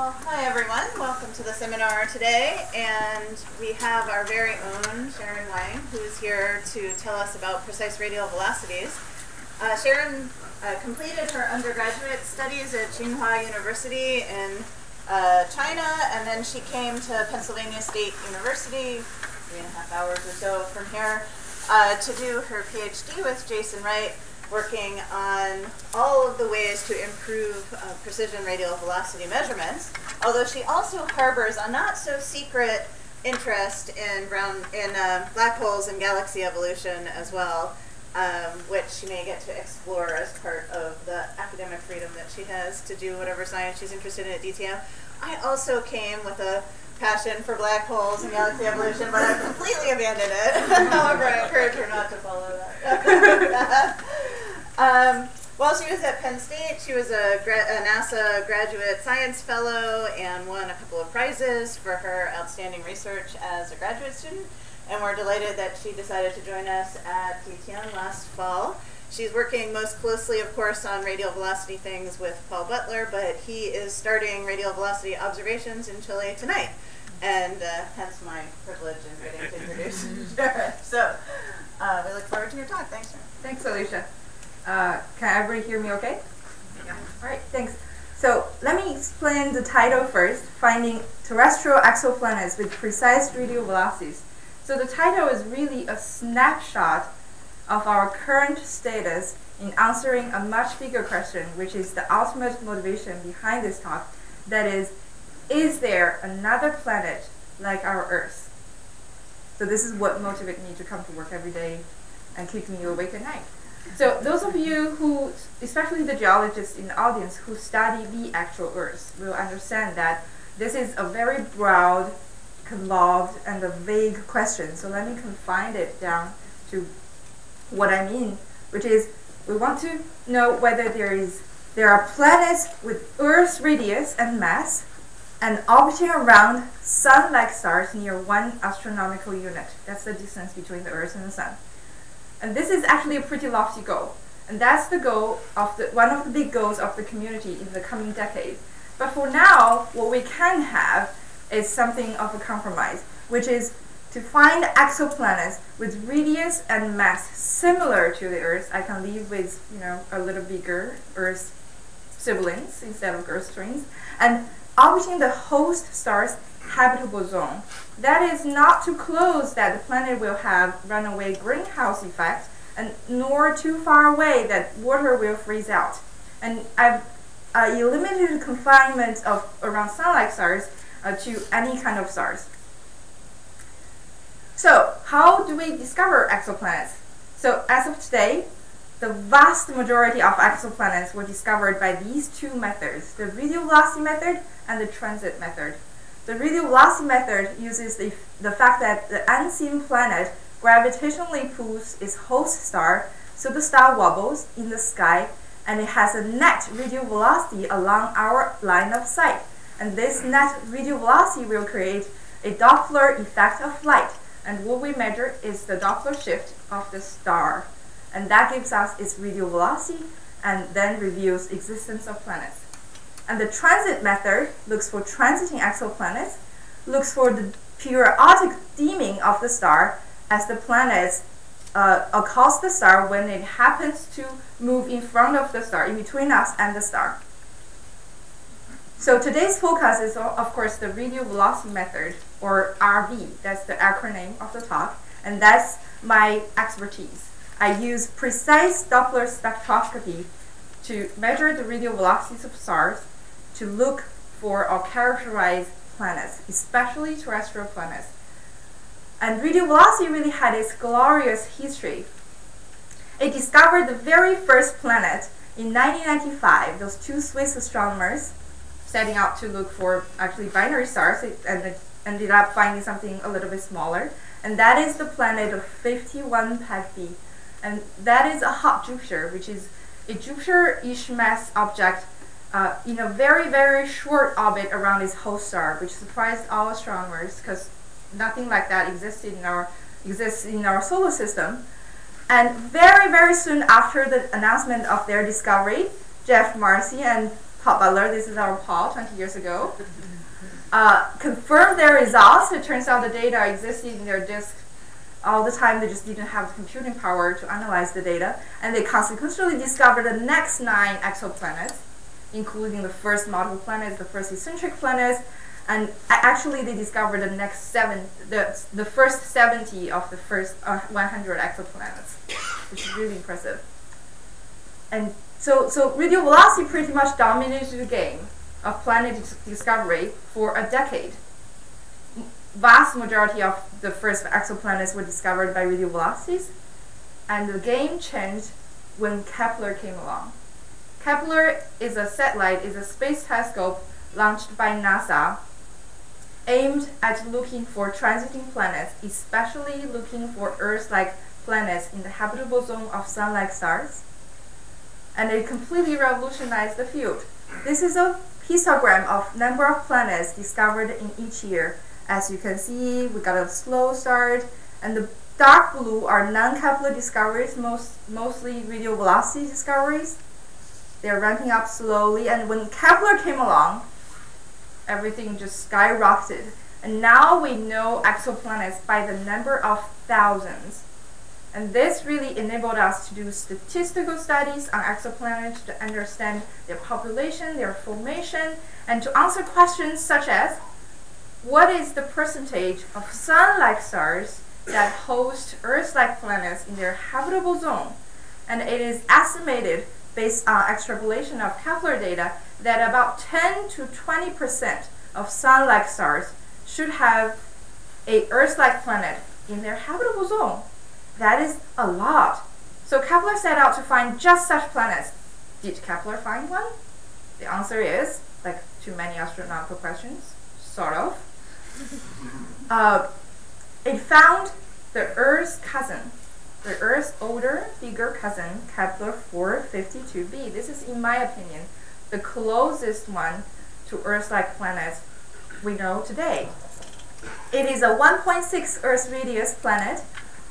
Well, hi everyone. Welcome to the seminar today. And we have our very own Sharon Wang, who's here to tell us about precise radial velocities. Uh, Sharon uh, completed her undergraduate studies at Tsinghua University in uh, China, and then she came to Pennsylvania State University, three and a half hours or so from here, uh, to do her PhD with Jason Wright working on all of the ways to improve uh, precision radial velocity measurements, although she also harbors a not so secret interest in brown in uh, black holes and galaxy evolution as well, um, which she may get to explore as part of the academic freedom that she has to do whatever science she's interested in at DTM. I also came with a passion for black holes and galaxy evolution, but I completely abandoned it. However, I encourage her not to follow that. um, while she was at Penn State, she was a, a, NASA graduate science fellow and won a couple of prizes for her outstanding research as a graduate student. And we're delighted that she decided to join us at DTM last fall. She's working most closely, of course, on radial velocity things with Paul Butler, but he is starting radial velocity observations in Chile tonight and uh, hence my privilege in getting to introduce Sharon. So uh, we look forward to your talk. Thanks, Sharon. Thanks, Alicia. Uh, can everybody hear me okay? Yeah. All right, thanks. So let me explain the title first, Finding Terrestrial Exoplanets with Precise Radial Velocities. So the title is really a snapshot of our current status in answering a much bigger question, which is the ultimate motivation behind this talk, that is, is there another planet like our Earth? So this is what motivates me to come to work every day and keeps me awake at night. So those of you who, especially the geologists in the audience who study the actual Earth, will understand that this is a very broad, convolved, and a vague question. So let me confine it down to what I mean, which is we want to know whether there is there are planets with Earth's radius and mass and orbiting around sun-like stars near one astronomical unit. That's the distance between the Earth and the Sun. And this is actually a pretty lofty goal. And that's the goal of the one of the big goals of the community in the coming decade. But for now, what we can have is something of a compromise, which is to find exoplanets with radius and mass similar to the Earth. I can leave with, you know, a little bigger Earth siblings instead of Earth twins. And orbiting the host star's habitable zone. That is not too close that the planet will have runaway greenhouse effect, and nor too far away that water will freeze out. And I've uh, eliminated confinement of around sun-like stars uh, to any kind of stars. So, how do we discover exoplanets? So, as of today, the vast majority of exoplanets were discovered by these two methods, the radial velocity method and the transit method. The radial velocity method uses the, the fact that the unseen planet gravitationally pulls its host star, so the star wobbles in the sky and it has a net radial velocity along our line of sight. And this net radial velocity will create a Doppler effect of light. And what we measure is the Doppler shift of the star and that gives us its radial velocity and then reveals existence of planets. And the transit method looks for transiting exoplanets, looks for the periodic dimming of the star as the planets uh, across the star when it happens to move in front of the star, in between us and the star. So today's focus is, of course, the radial velocity method, or RV. That's the acronym of the talk, and that's my expertise. I use precise Doppler spectroscopy to measure the radial velocities of stars to look for or characterize planets, especially terrestrial planets. And radio velocity really had its glorious history. It discovered the very first planet in 1995, those two Swiss astronomers setting out to look for actually binary stars and ended up finding something a little bit smaller. And that is the planet of 51 Pegb and that is a hot Jupiter, which is a Jupiter-ish mass object uh, in a very, very short orbit around its host star, which surprised all astronomers because nothing like that existed in our exists in our solar system. And very, very soon after the announcement of their discovery, Geoff Marcy and Paul Butler, this is our Paul 20 years ago, uh, confirmed their results. It turns out the data existed in their disk all the time. They just didn't have the computing power to analyze the data. And they consequently discovered the next nine exoplanets, including the first multiple planets, the first eccentric planets, and actually they discovered the next seven, the, the first 70 of the first uh, 100 exoplanets, which is really impressive. And so, so radial velocity pretty much dominated the game of planet discovery for a decade. Vast majority of the first exoplanets were discovered by radial velocities, and the game changed when Kepler came along. Kepler is a satellite, is a space telescope launched by NASA aimed at looking for transiting planets, especially looking for Earth-like planets in the habitable zone of Sun-like stars. And it completely revolutionized the field. This is a histogram of number of planets discovered in each year. As you can see, we got a slow start, and the dark blue are non-Kepler discoveries, most, mostly radial velocity discoveries. They're ramping up slowly, and when Kepler came along, everything just skyrocketed. And now we know exoplanets by the number of thousands. And this really enabled us to do statistical studies on exoplanets to understand their population, their formation, and to answer questions such as what is the percentage of sun-like stars that host Earth-like planets in their habitable zone? And it is estimated based on extrapolation of Kepler data that about 10 to 20% of sun-like stars should have a Earth-like planet in their habitable zone. That is a lot. So Kepler set out to find just such planets. Did Kepler find one? The answer is, like too many astronomical questions, sort of. uh, it found the Earth's cousin, the Earth's older, bigger cousin, Kepler 452b. This is, in my opinion, the closest one to Earth-like planets we know today. It is a 1.6 Earth radius planet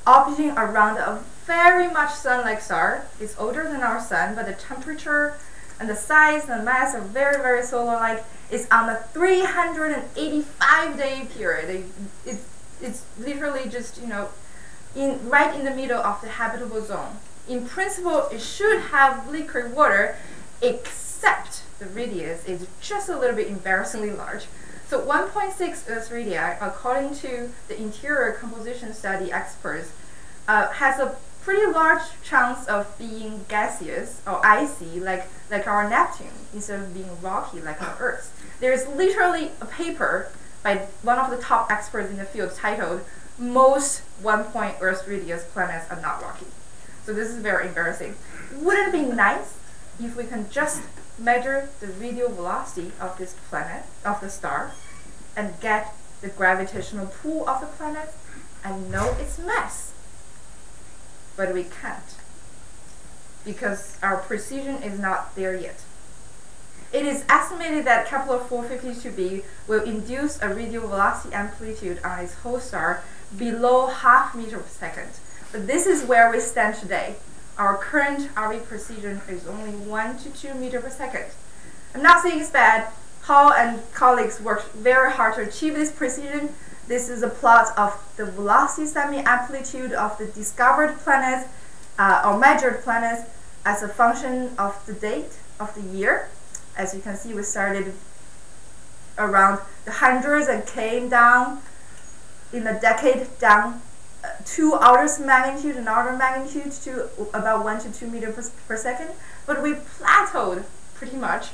orbiting around a very much Sun-like star. It's older than our Sun, but the temperature and the size and mass are very, very solar-like. It's on a 385-day period. It, it, it's literally just, you know, in right in the middle of the habitable zone. In principle, it should have liquid water, except the radius is just a little bit embarrassingly large. So 1.6 Earth radii, according to the interior composition study experts, uh, has a pretty large chance of being gaseous or icy like, like our Neptune instead of being rocky like our Earth. There's literally a paper by one of the top experts in the field titled most one point Earth radius planets are not rocky. So this is very embarrassing. Wouldn't it be nice if we can just measure the radial velocity of this planet, of the star, and get the gravitational pull of the planet and know its mass? But we can't because our precision is not there yet. It is estimated that Kepler 452b will induce a radial velocity amplitude on its host star below half meter per second. But this is where we stand today. Our current RV precision is only 1 to 2 meter per second. I'm not saying it's bad. Paul and colleagues worked very hard to achieve this precision. This is a plot of the velocity semi-amplitude of the discovered planets uh, or measured planets as a function of the date of the year. As you can see, we started around the hundreds and came down in a decade down uh, two orders magnitude and order magnitude to about one to two meters per, per second, but we plateaued pretty much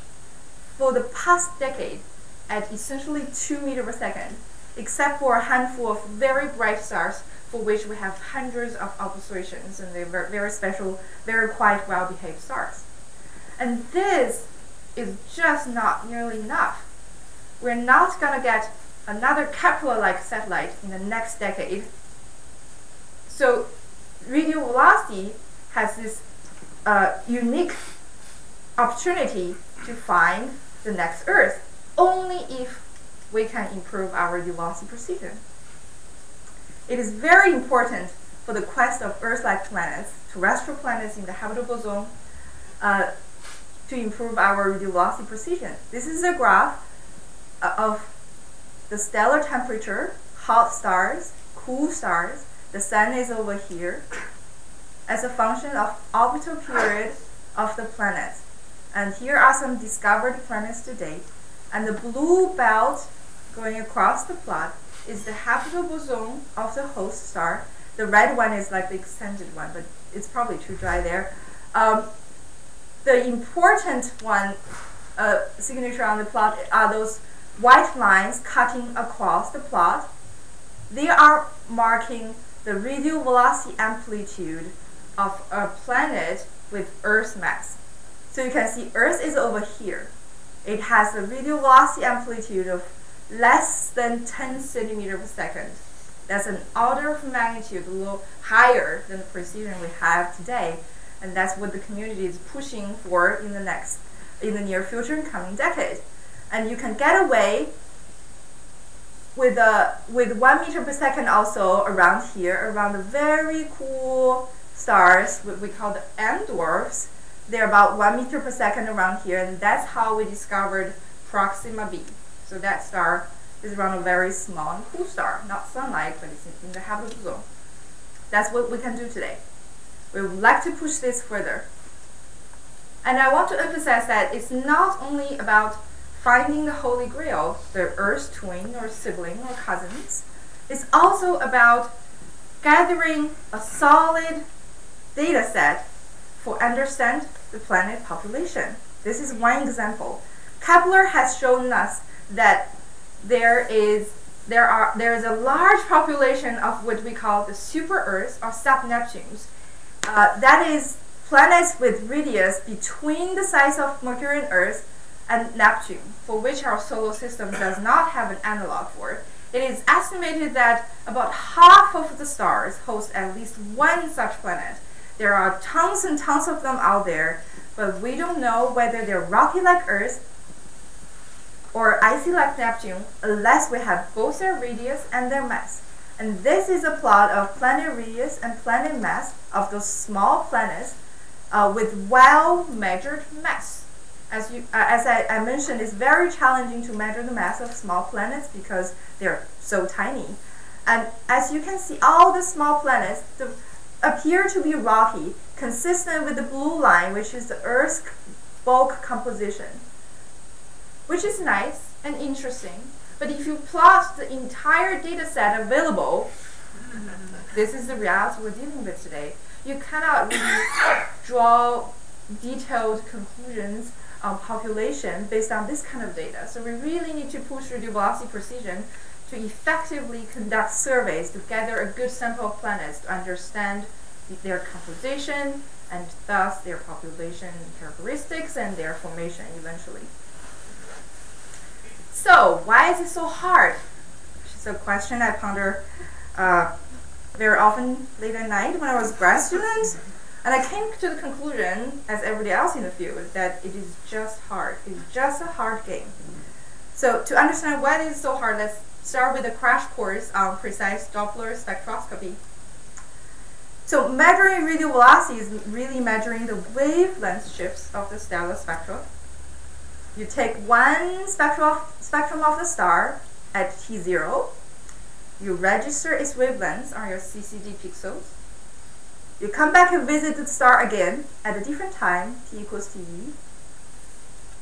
for the past decade at essentially two meters per second, except for a handful of very bright stars for which we have hundreds of observations and they're very, very special, very quiet, well-behaved stars. And this is just not nearly enough. We're not gonna get another Kepler-like satellite in the next decade. So radial velocity has this uh, unique opportunity to find the next Earth only if we can improve our velocity precision. It is very important for the quest of Earth-like planets, terrestrial planets in the habitable zone, uh, to improve our radial velocity precision. This is a graph uh, of the stellar temperature, hot stars, cool stars. The sun is over here as a function of orbital period of the planet. And here are some discovered planets to date. And the blue belt going across the plot is the habitable zone of the host star. The red one is like the extended one, but it's probably too dry there. Um, the important one uh, signature on the plot are those white lines cutting across the plot. They are marking the radial velocity amplitude of a planet with Earth mass. So you can see Earth is over here. It has a radial velocity amplitude of less than 10 centimeter per second. That's an order of magnitude a little higher than the precision we have today. And that's what the community is pushing for in the next, in the near future and coming decade. And you can get away with a with one meter per second also around here, around the very cool stars what we call the M dwarfs. They're about one meter per second around here, and that's how we discovered Proxima b. So that star is around a very small and cool star, not sunlight, but it's in the habitable zone. That's what we can do today. We would like to push this further. And I want to emphasize that it's not only about finding the Holy Grail, the Earth twin or sibling or cousins. is also about gathering a solid data set for understand the planet population. This is one example. Kepler has shown us that there is there are there is a large population of what we call the super Earths or sub Neptunes. Uh, that is planets with radius between the size of Mercury and Earth and Neptune, for which our solar system does not have an analog for. It is estimated that about half of the stars host at least one such planet. There are tons and tons of them out there, but we don't know whether they're rocky like Earth or icy like Neptune unless we have both their radius and their mass. And this is a plot of planet radius and planet mass of those small planets uh, with well measured mass as, you, uh, as I, I, mentioned, it's very challenging to measure the mass of small planets because they're so tiny. And as you can see, all the small planets the, appear to be rocky, consistent with the blue line, which is the Earth's bulk composition, which is nice and interesting. But if you plot the entire data set available, this is the reality we're dealing with today. You cannot really draw detailed conclusions um, population based on this kind of data. So we really need to push radial velocity precision to effectively conduct surveys to gather a good sample of planets to understand their composition and thus their population characteristics and their formation eventually. So why is it so hard? It's a question I ponder uh, very often late at night when I was grad student. And I came to the conclusion, as everybody else in the field, that it is just hard. It's just a hard game. So to understand why it is so hard, let's start with a crash course on precise Doppler spectroscopy. So measuring radial velocity is really measuring the wavelength shifts of the stellar spectrum. You take one spectrum spectrum of the star at T0, you register its wavelengths on your CCD pixels, you come back and visit the star again at a different time, t equals t,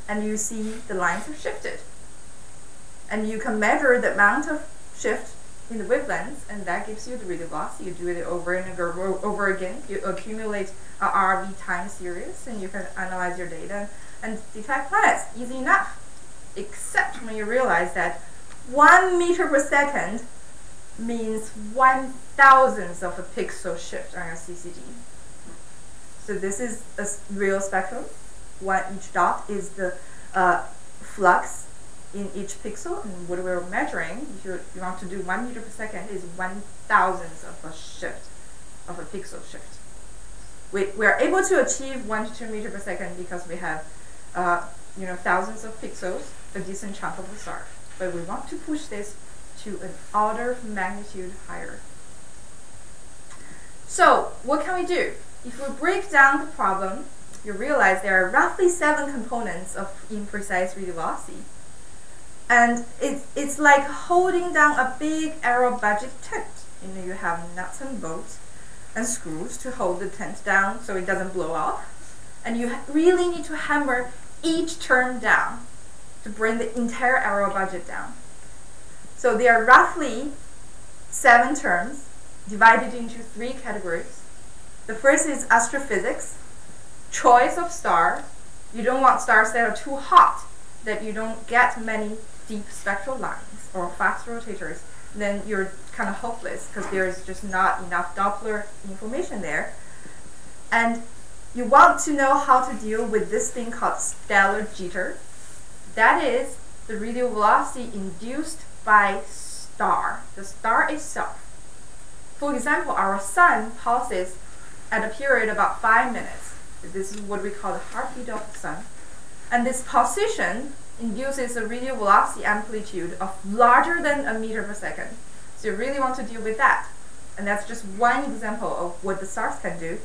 and you see the lines have shifted. And you can measure the amount of shift in the wavelengths, and that gives you the radial velocity. You do it over and over again. You accumulate a RV time series, and you can analyze your data and detect planets. Easy enough. Except when you realize that one meter per second means one thousandth of a pixel shift on your CCD. So this is a real spectrum. One each dot is the uh, flux in each pixel, and what we're measuring, if you, you want to do one meter per second, is one thousandth of a shift, of a pixel shift. We, we are able to achieve one to two meter per second because we have, uh, you know, thousands of pixels, a decent chunk of the star. But we want to push this to an order of magnitude higher. So what can we do? If we break down the problem you realize there are roughly seven components of imprecise velocity. And it's, it's like holding down a big aerobatic tent. You know, you have nuts and bolts and screws to hold the tent down so it doesn't blow off. And you really need to hammer each term down to bring the entire error budget down. So there are roughly seven terms divided into three categories. The first is astrophysics, choice of star. You don't want stars that are too hot, that you don't get many deep spectral lines or fast rotators. Then you're kind of hopeless because there's just not enough Doppler information there. And you want to know how to deal with this thing called stellar jitter. That is the radial velocity induced by star, the star itself. For example, our sun pulses at a period about five minutes. This is what we call the heartbeat of the sun. And this pulsation induces a radial velocity amplitude of larger than a meter per second. So you really want to deal with that. And that's just one example of what the stars can do.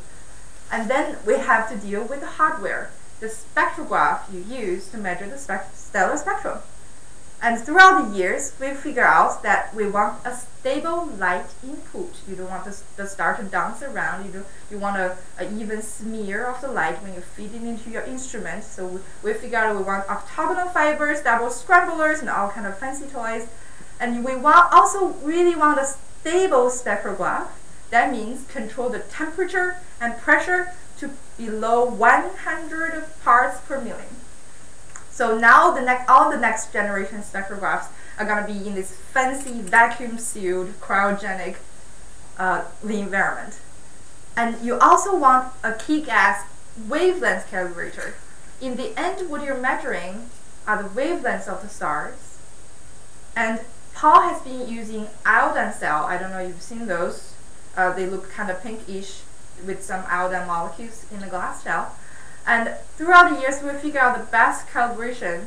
And then we have to deal with the hardware, the spectrograph you use to measure the stellar spectrum. And throughout the years, we figure out that we want a stable light input. You don't want the, star to dance around. You, don't you want a, a even smear of the light when you feed it into your instrument. So we, we figure out we want octagonal fibers, double scramblers, and all kind of fancy toys. And we want also really want a stable spectrograph. That means control the temperature and pressure to below 100 parts per million. So now the next, all the next generation spectrographs are going to be in this fancy vacuum-sealed cryogenic uh, environment. And you also want a kick-ass wavelength calibrator. In the end, what you're measuring are the wavelengths of the stars. And Paul has been using iodine cell. I don't know if you've seen those. Uh, they look kind of pinkish with some iodine molecules in the glass shell. And throughout the years, we figured out the best calibration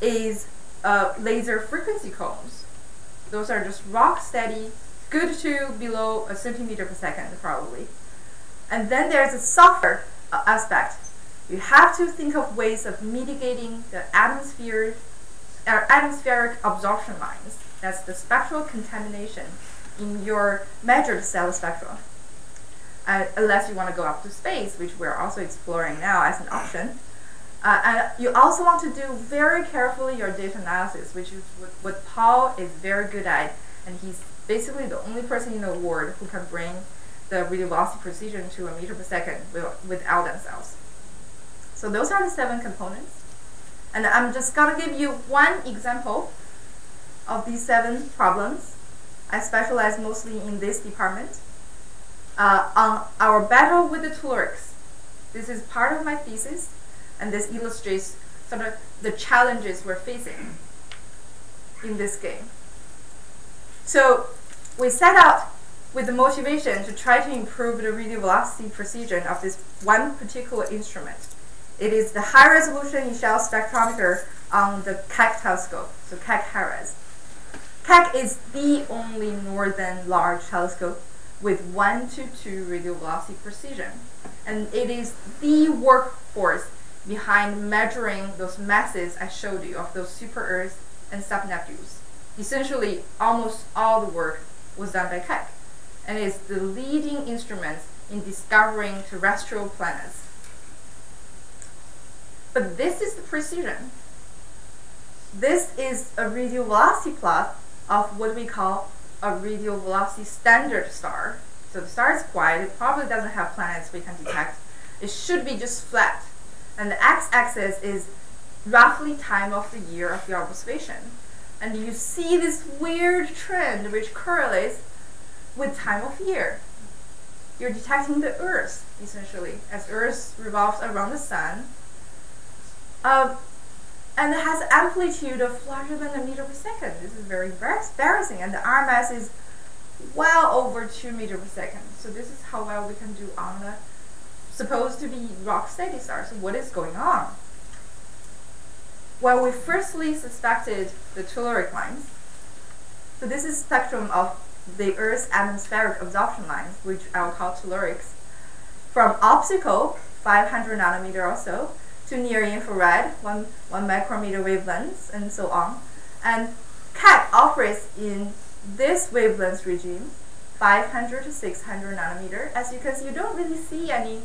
is uh, laser frequency combs. Those are just rock steady, good to below a centimeter per second, probably. And then there's a software uh, aspect. You have to think of ways of mitigating the atmosphere, uh, atmospheric absorption lines. That's the spectral contamination in your measured cell spectrum uh, unless you want to go up to space, which we're also exploring now as an option. Uh, and you also want to do very carefully your data analysis, which is what, what Paul is very good at, and he's basically the only person in the world who can bring the radial velocity precision to a meter per second without themselves. So those are the seven components. And I'm just going to give you one example of these seven problems. I specialize mostly in this department uh, on our battle with the tellurics. This is part of my thesis, and this illustrates sort of the challenges we're facing in this game. So we set out with the motivation to try to improve the radial velocity precision of this one particular instrument. It is the high resolution Echelle spectrometer on the Keck telescope, so Keck HiRes. Keck is the only northern large telescope with 1 to 2 radial velocity precision. And it is the workhorse behind measuring those masses I showed you of those super Earths and sub-Neptunes. Essentially, almost all the work was done by Keck, and is the leading instrument in discovering terrestrial planets. But this is the precision. This is a radial velocity plot of what we call a radial velocity standard star. So the star is quiet, it probably doesn't have planets we can detect. It should be just flat. And the x-axis is roughly time of the year of your observation. And you see this weird trend which correlates with time of year. You're detecting the Earth, essentially, as Earth revolves around the sun. Uh, and it has amplitude of larger than a meter per second. This is very embarrassing, and the RMS is well over 2 meter per second. So this is how well we can do on the supposed to be rock steady star. So what is going on? Well, we firstly suspected the telluric lines. So this is spectrum of the Earth's atmospheric absorption lines, which I'll call tellurics, from optical 500 nanometer or so, to near infrared, 1, 1 micrometer wavelengths, and so on. And Keck operates in this wavelength regime, 500 to 600 nanometer. As you can see, you don't really see any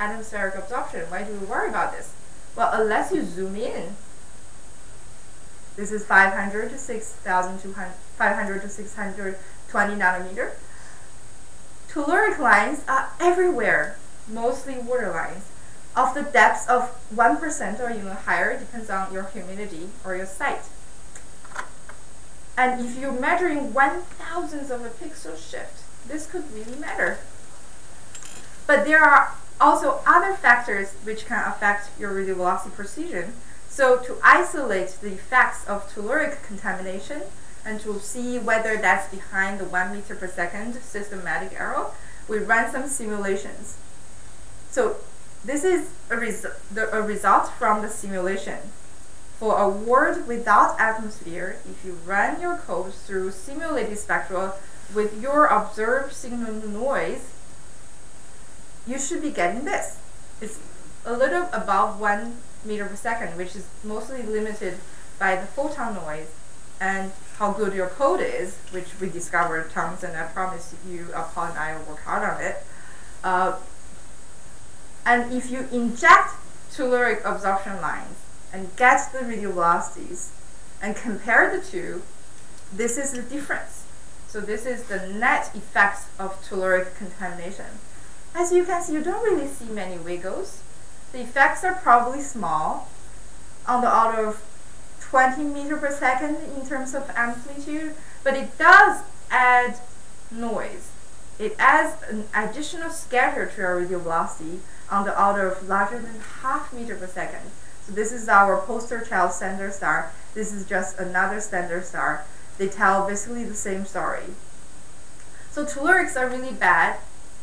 atmospheric absorption. Why do we worry about this? Well, unless you zoom in, this is 500 to 6,200, 500 to 620 nanometer. Telluric lines are everywhere, mostly water lines, of the depths of 1% or even higher, depends on your humidity or your site. And if you're measuring one thousandth of a pixel shift, this could really matter. But there are also other factors which can affect your radio velocity precision. So to isolate the effects of telluric contamination and to see whether that's behind the 1 meter per second systematic error, we run some simulations. So this is a, res the, a result from the simulation. For a world without atmosphere, if you run your code through simulated spectra with your observed signal noise, you should be getting this. It's a little above 1 meter per second, which is mostly limited by the photon noise and how good your code is, which we discovered tons, and I promise you, and I will work hard on it. Uh, and if you inject telluric absorption lines and get the radio velocities and compare the two, this is the difference. So this is the net effects of telluric contamination. As you can see, you don't really see many wiggles. The effects are probably small, on the order of 20 meter per second in terms of amplitude, but it does add noise. It adds an additional scatter to our radio velocity on the order of larger than half meter per second. So this is our poster child standard star. This is just another standard star. They tell basically the same story. So tellurics are really bad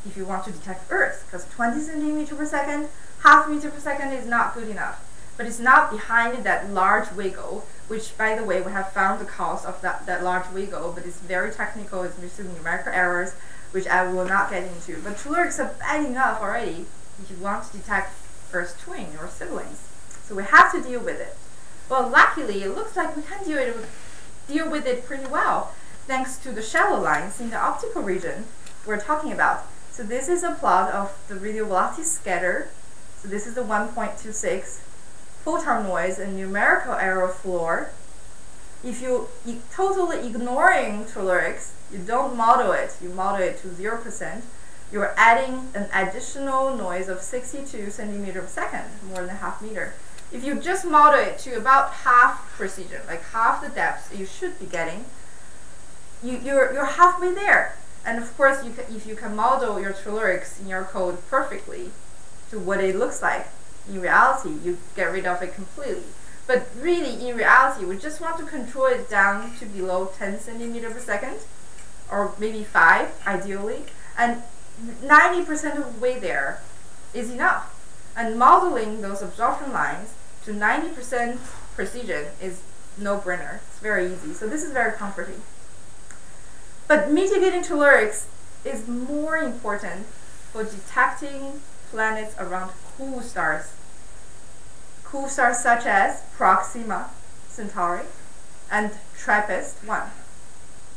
if you want to detect Earth, because 20 centimeter per second, half meter per second is not good enough. But it's not behind that large wiggle, which by the way, we have found the cause of that, that large wiggle, but it's very technical, it's missing numerical errors, which I will not get into. But tellurics are bad enough already if you want to detect Earth's twin or siblings. So we have to deal with it. Well, luckily, it looks like we can deal, it with, deal with it pretty well, thanks to the shallow lines in the optical region we're talking about. So this is a plot of the radio velocity scatter. So this is the 1.26 photon noise and numerical error floor. If you totally ignoring tellurics, you don't model it, you model it to 0%, you're adding an additional noise of 62 centimeter per second, more than a half meter. If you just model it to about half precision, like half the depth you should be getting, you, you're, you're halfway there. And of course, you can, if you can model your tellurics in your code perfectly to what it looks like in reality, you get rid of it completely. But really, in reality, we just want to control it down to below 10 centimeter per second, or maybe 5, ideally. And 90% of the way there is enough. And modeling those absorption lines to 90% precision is no-brainer. It's very easy. So this is very comforting. But mitigating tellurics is more important for detecting planets around cool stars. Cool stars such as Proxima Centauri and TRAPPIST-1,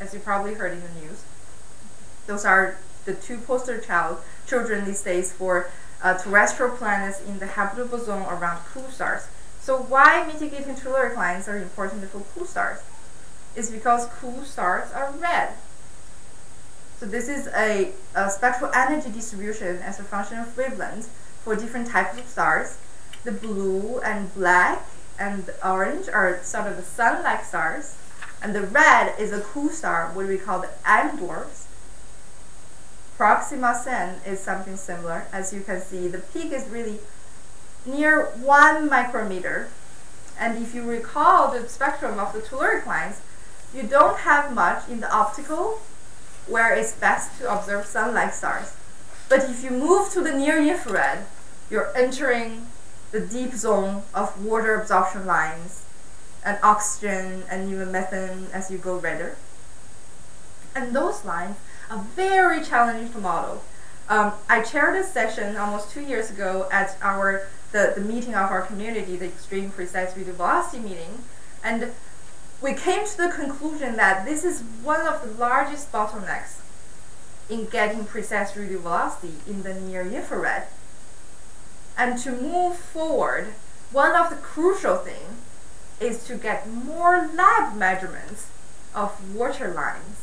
as you probably heard in the news. Those are the two poster child children these days for uh, terrestrial planets in the habitable zone around cool stars. So why mitigating telluric lines are important for cool stars? Is because cool stars are red. So this is a, a spectral energy distribution as a function of wavelength for different types of stars. The blue and black and orange are sort of the sun-like stars. And the red is a cool star, what we call the M dwarfs. Proxima Cen is something similar. As you can see, the peak is really near one micrometer. And if you recall the spectrum of the telluric lines, you don't have much in the optical where it's best to observe sun-like stars. But if you move to the near infrared, you're entering the deep zone of water absorption lines and oxygen and even methane as you go redder. And those lines are very challenging model. Um, I chaired a session almost two years ago at our the, the meeting of our community, the Extreme Precise Radio Velocity meeting, and we came to the conclusion that this is one of the largest bottlenecks in getting precise radio velocity in the near infrared. And to move forward, one of the crucial things is to get more lab measurements of water lines,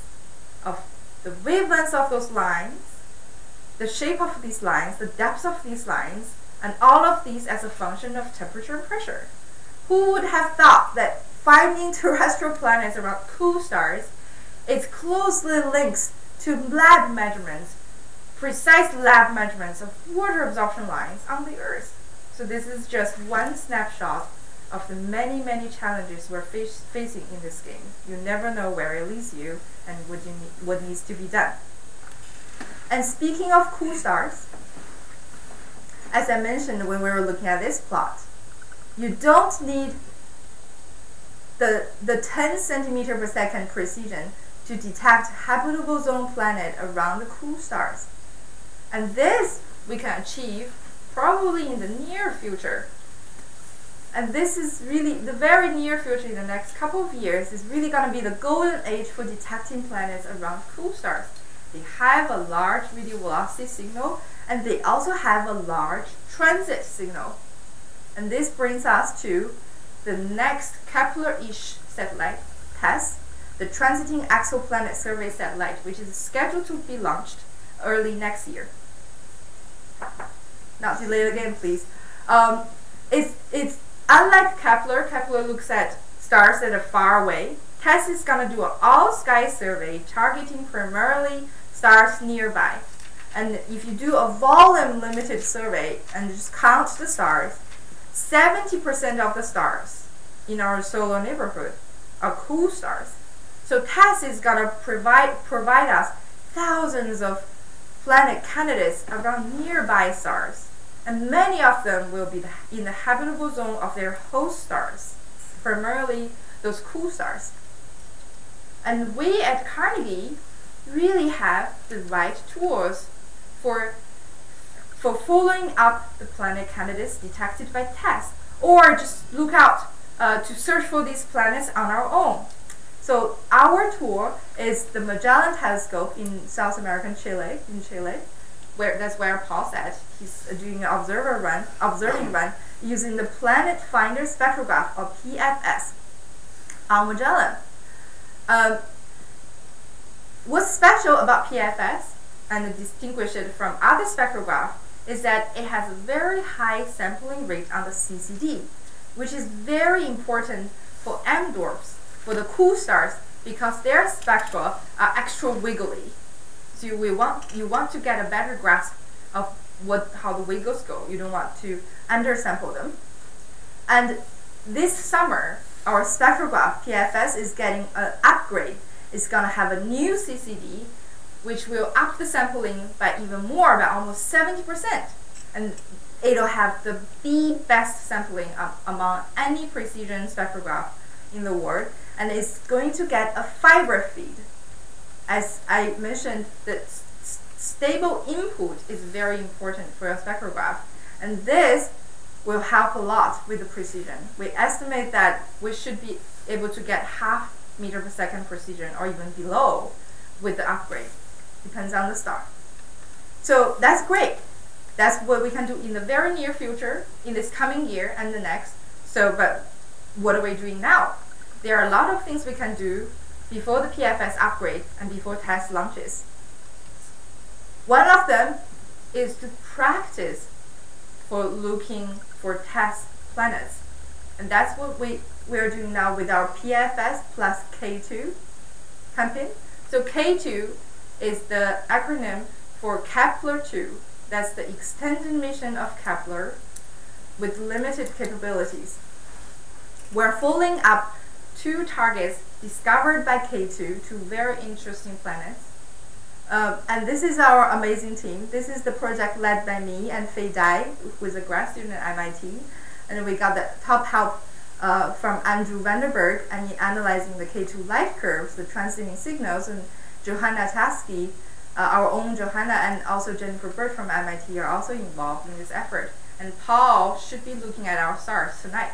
of the wavelengths of those lines, the shape of these lines, the depth of these lines, and all of these as a function of temperature and pressure. Who would have thought that finding terrestrial planets around cool stars is closely linked to lab measurements, precise lab measurements of water absorption lines on the Earth. So this is just one snapshot of the many, many challenges we're facing in this game. You never know where it leads you and what, you what needs to be done. And speaking of cool stars, as I mentioned when we were looking at this plot, you don't need the, the 10 centimeter per second precision to detect habitable zone planet around the cool stars. And this we can achieve probably in the near future. And this is really, the very near future in the next couple of years is really going to be the golden age for detecting planets around cool stars. They have a large radio velocity signal and they also have a large transit signal. And this brings us to the next Kepler-ish satellite, TESS, the Transiting Exoplanet Survey Satellite, which is scheduled to be launched early next year. Not delayed again, please. Um, it's, it's unlike Kepler. Kepler looks at stars that are far away. TESS is going to do an all-sky survey targeting primarily stars nearby. And if you do a volume limited survey and just count the stars, 70% of the stars in our solar neighborhood are cool stars. So TESS is gonna provide provide us thousands of planet candidates around nearby stars, and many of them will be in the habitable zone of their host stars, primarily those cool stars. And we at Carnegie really have the right tools for for following up the planet candidates detected by TESS, or just look out uh, to search for these planets on our own. So our tool is the Magellan Telescope in South American Chile, in Chile, where that's where Paul said he's doing an observer run, observing run using the Planet Finder Spectrograph or PFS on Magellan. Um, what's special about PFS and distinguish it from other spectrograph is that it has a very high sampling rate on the CCD, which is very important for M dwarfs, for the cool stars, because their spectra are extra wiggly. So we want you want to get a better grasp of what how the wiggles go. You don't want to undersample them. And this summer, our spectrograph PFS is getting an upgrade. It's gonna have a new CCD which will up the sampling by even more, by almost 70%. And it'll have the, the best sampling among any precision spectrograph in the world. And it's going to get a fiber feed. As I mentioned, the stable input is very important for a spectrograph. And this will help a lot with the precision. We estimate that we should be able to get half meter per second precision or even below with the upgrade depends on the star. So that's great. That's what we can do in the very near future, in this coming year and the next. So, but what are we doing now? There are a lot of things we can do before the PFS upgrade and before TESS launches. One of them is to practice for looking for TESS planets. And that's what we, we're doing now with our PFS plus K2 campaign. So K2 is the acronym for Kepler-2. That's the extended mission of Kepler with limited capabilities. We're following up two targets discovered by K2, two very interesting planets. Um, and this is our amazing team. This is the project led by me and Fei Dai, who is a grad student at MIT. And we got the top help uh, from Andrew Vanderburg and in analyzing the K2 light curves, the transiting signals, and Johanna Teske uh, our own Johanna and also Jennifer Burt from MIT are also involved in this effort. And Paul should be looking at our stars tonight,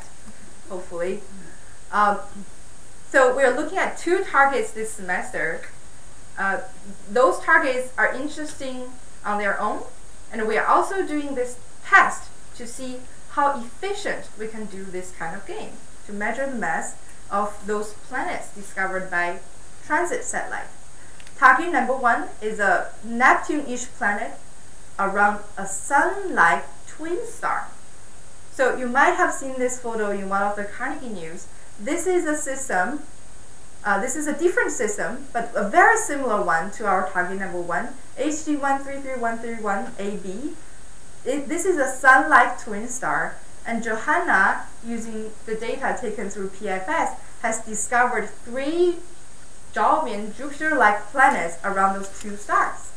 hopefully. Um, so we're looking at two targets this semester. Uh, those targets are interesting on their own, and we are also doing this test to see how efficient we can do this kind of game, to measure the mass of those planets discovered by transit satellite. Target number one is a Neptune-ish planet around a Sun-like twin star. So you might have seen this photo in one of the Carnegie News. This is a system, uh, this is a different system, but a very similar one to our target number one, HD 133131AB. It, this is a Sun-like twin star, and Johanna, using the data taken through PFS, has discovered three Jovian Jupiter-like planets around those two stars.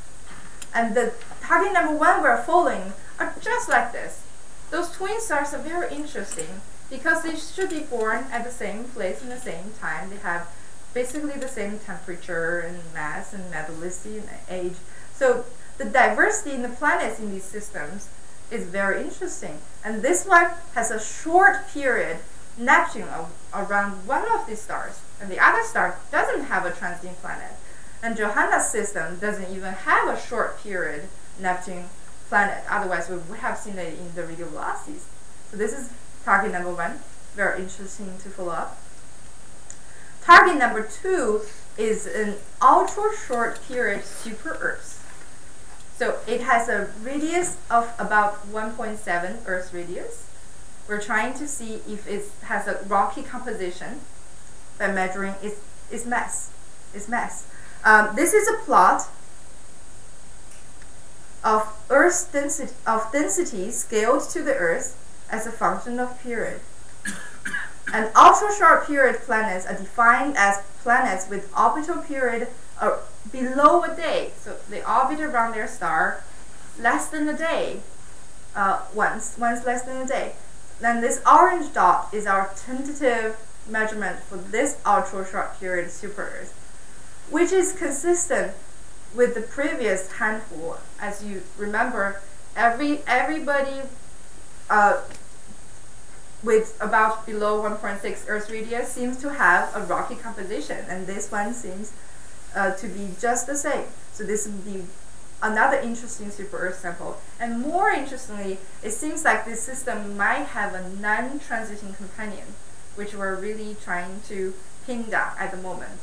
And the target number one we're following are just like this. Those twin stars are very interesting because they should be born at the same place in the same time. They have basically the same temperature and mass and metallicity and age. So the diversity in the planets in these systems is very interesting. And this one has a short period Neptune around one of these stars, and the other star doesn't have a transiting planet. And Johanna's system doesn't even have a short period Neptune planet. Otherwise, we would have seen it in the radial velocities. So this is target number one. Very interesting to follow up. Target number two is an ultra short period super Earth. So it has a radius of about 1.7 Earth radius we're trying to see if it has a rocky composition by measuring its, its mass. Its mass. Um, this is a plot of Earth's density of density scaled to the Earth as a function of period. And ultra-short period planets are defined as planets with orbital period uh, below a day. So they orbit around their star less than a day, uh, once, once less than a day. Then this orange dot is our tentative measurement for this ultra short period super Earth, which is consistent with the previous handful. As you remember, every everybody uh, with about below 1.6 Earth radius seems to have a rocky composition, and this one seems uh, to be just the same. So this would be another interesting super Earth sample. And more interestingly, it seems like this system might have a non-transiting companion, which we're really trying to pin down at the moment.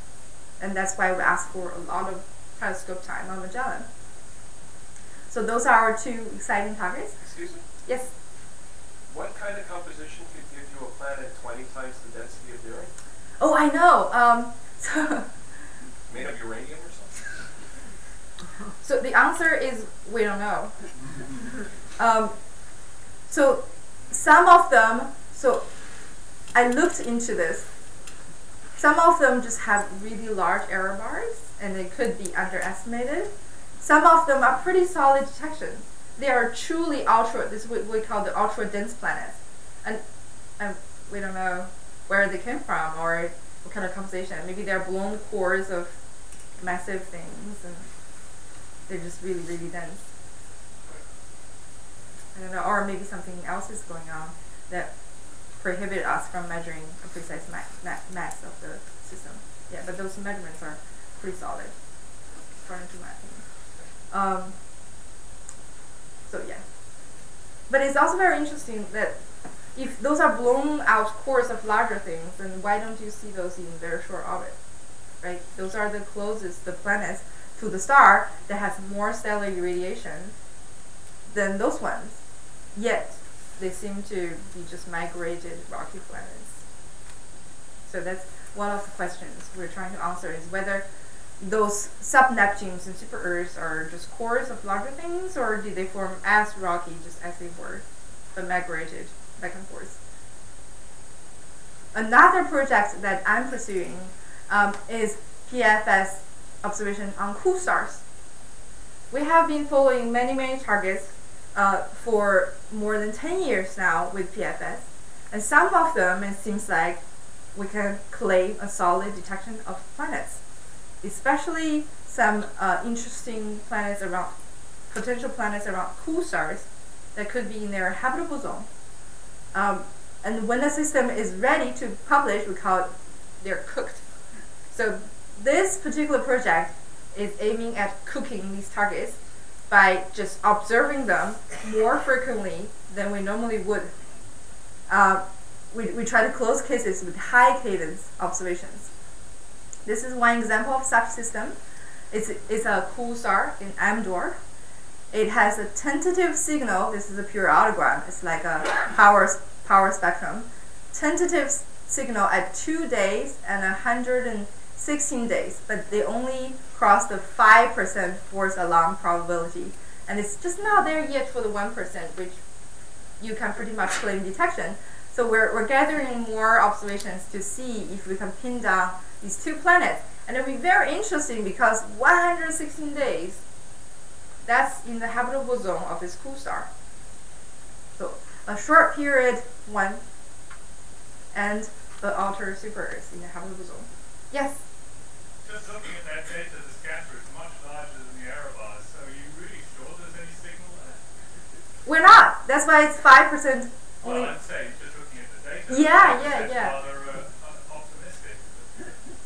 And that's why we ask for a lot of telescope time on Magellan. So those are our two exciting targets. Excuse me? Yes? What kind of composition a planet 20 times the density of the Earth? Oh, I know. Um, so Made of uranium or so the answer is we don't know. Um, so some of them, so I looked into this. Some of them just have really large error bars and they could be underestimated. Some of them are pretty solid detections. They are truly ultra, this is what we call the ultra dense planets. And, and we don't know where they came from or what kind of composition. Maybe they're blown cores of massive things. And, they're just really, really dense. I don't know, or maybe something else is going on that prohibited us from measuring a precise ma ma mass of the system. Yeah, but those measurements are pretty solid, according to my opinion. Um, so yeah. But it's also very interesting that if those are blown out cores of larger things, then why don't you see those in very short orbit? Right? Those are the closest, the planets to the star that has more stellar irradiation than those ones. Yet, they seem to be just migrated rocky planets. So that's one of the questions we're trying to answer is whether those sub-Neptunes and super-Earths are just cores of larger things, or did they form as rocky just as they were, but migrated back and forth. Another project that I'm pursuing um, is PFS observation on cool stars. We have been following many, many targets uh, for more than 10 years now with PFS, and some of them it seems like we can claim a solid detection of planets. especially some uh, interesting planets around, potential planets around cool stars that could be in their habitable zone. Um, and when the system is ready to publish, we call it they're cooked. So this particular project is aiming at cooking these targets by just observing them more frequently than we normally would. Uh, we, we try to close cases with high cadence observations. This is one example of such system. It's, it's a cool star in dwarf. It has a tentative signal. This is a periodogram. It's like a power, power spectrum. Tentative signal at two days and 116 days, but they only cross the 5% false alarm probability. And it's just not there yet for the 1%, which you can pretty much claim detection. So we're, we're gathering more observations to see if we can pin down these two planets. And it'll be very interesting because 116 days, that's in the habitable zone of this cool star. So a short period, one, and the outer super Earth in the habitable zone. Yes? Just looking at that data, the scatter is much larger than the error bars, so are you really sure there's any signal there? We're not. That's why it's 5% Well, I'm saying, just looking at the data. Yeah, yeah, yeah.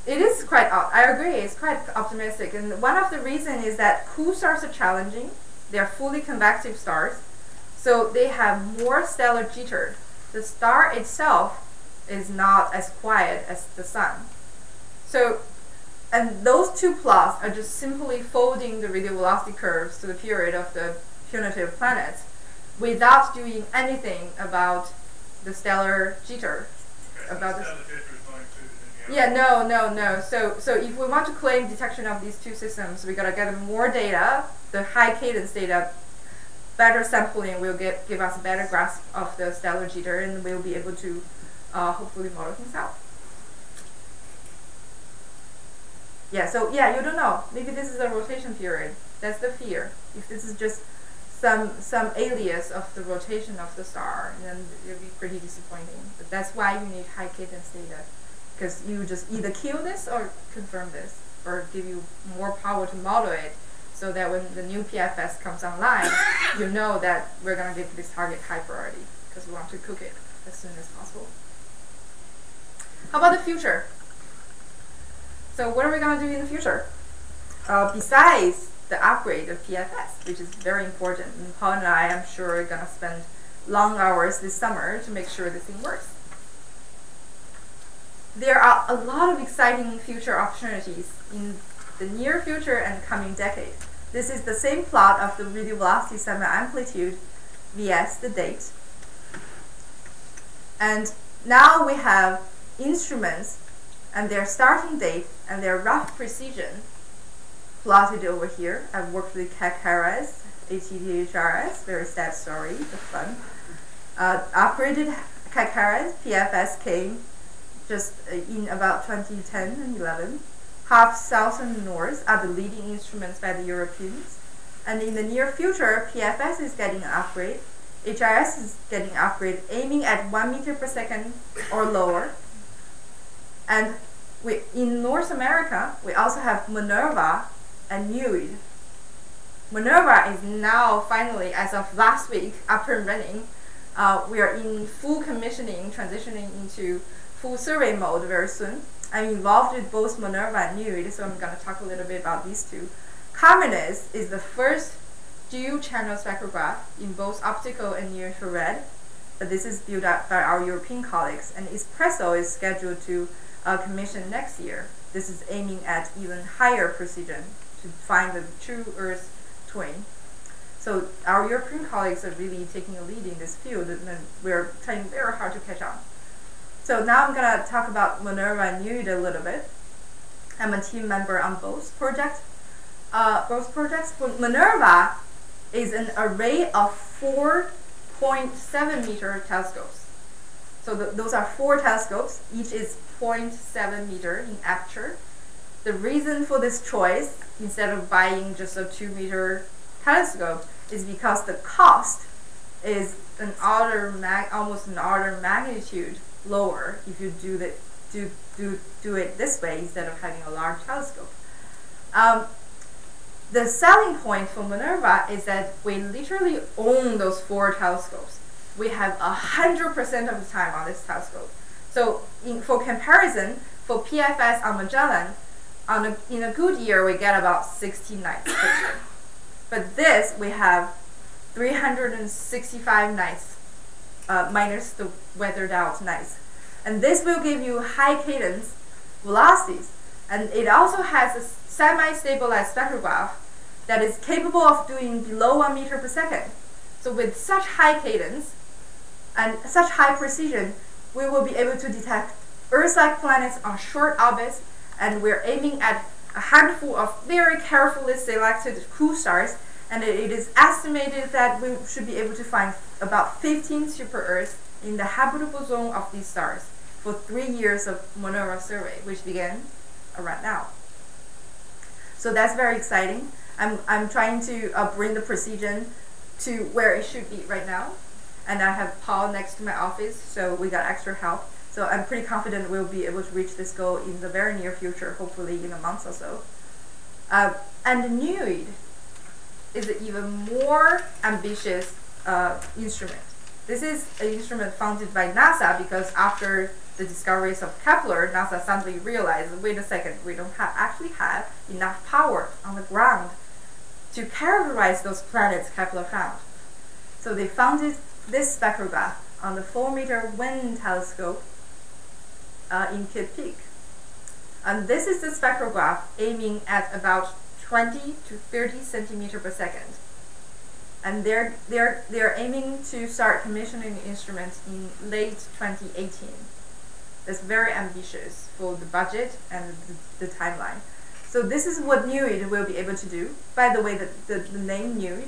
It is quite, I agree, it's quite optimistic. And one of the reasons is that cool stars are challenging. They're fully convective stars. So they have more stellar jitter. The star itself is not as quiet as the sun. So, and those two plots are just simply folding the radial velocity curves to the period of the punitive planets without doing anything about the stellar jitter. About the Yeah, no, no, no. So, so if we want to claim detection of these two systems, we gotta get more data, the high cadence data. Better sampling will get give us a better grasp of the stellar jitter, and we'll be able to uh, hopefully model things out. Yeah. So yeah, you don't know. Maybe this is a rotation period. That's the fear. If this is just some some alias of the rotation of the star, then it'll be pretty disappointing. But that's why you need high cadence data because you just either kill this or confirm this or give you more power to model it so that when the new PFS comes online, you know that we're going to give this target high priority because we want to cook it as soon as possible. How about the future? So what are we going to do in the future? Uh, besides the upgrade of PFS, which is very important, and Paul and I, I'm sure, are going to spend long hours this summer to make sure this thing works there are a lot of exciting future opportunities in the near future and coming decade. This is the same plot of the radial velocity semi-amplitude vs the date. And now we have instruments and their starting date and their rough precision plotted over here. I've worked with Keck-HIRES, very sad story, but fun. Uh, upgraded Keck-HIRES, PFS came just uh, in about 2010 and 11. HARPS south and north are the leading instruments by the Europeans. And in the near future, PFS is getting an upgrade. HRS is getting an upgrade, aiming at 1 meter per second or lower. And we, in North America, we also have Minerva and NEID. Minerva is now finally, as of last week, up and running. Uh, we are in full commissioning, transitioning into full survey mode very soon. I'm involved with both Minerva and NEID, so I'm going to talk a little bit about these two. Carmenes is the first dual channel spectrograph in both optical and near infrared. But this is built up by our European colleagues, and Espresso is scheduled to uh, commission next year. This is aiming at even higher precision to find the true Earth twin. So our European colleagues are really taking a lead in this field, and we're trying very hard to catch up. So now I'm going to talk about Minerva and NEID a little bit. I'm a team member on both projects. Uh, both projects. Minerva is an array of 4.7 meter telescopes. So th those are four telescopes. Each is 0.7 meter in aperture. The reason for this choice, instead of buying just a 2 meter telescope, is because the cost is an order mag almost an order magnitude lower if you do the do do do it this way instead of having a large telescope. Um, the selling point for Minerva is that we literally own those four telescopes. We have a hundred percent of the time on this telescope. So in, for comparison, for PFS on Magellan, on a, in a good year we get about 16 nights. But this we have 365 nights uh, minus the weathered out nights. And this will give you high cadence velocities. And it also has a semi-stabilized spectrograph that is capable of doing below 1 meter per second. So with such high cadence and such high precision, we will be able to detect Earth-like planets on short orbits, and we're aiming at a handful of very carefully selected cool stars, and it is estimated that we should be able to find about 15 super-Earths in the habitable zone of these stars for three years of MINERVA survey, which began around now. So that's very exciting. I'm, I'm trying to uh, bring the precision to where it should be right now. And I have Paul next to my office, so we got extra help. So I'm pretty confident we'll be able to reach this goal in the very near future, hopefully in a month or so. Uh, and NEID is an even more ambitious uh, instrument. This is an instrument funded by NASA because after the discoveries of Kepler, NASA suddenly realized, wait a second, we don't have, actually have enough power on the ground to characterize those planets Kepler found. So they founded this spectrograph on the 4 meter WIYN telescope uh, in Kitt Peak. And this is the spectrograph aiming at about 20 to 30 centimeter per second. And they're, they're, they're aiming to start commissioning instruments in late 2018. That's very ambitious for the budget and the, the timeline. So this is what NEID will be able to do. By the way, the, the, the name NEID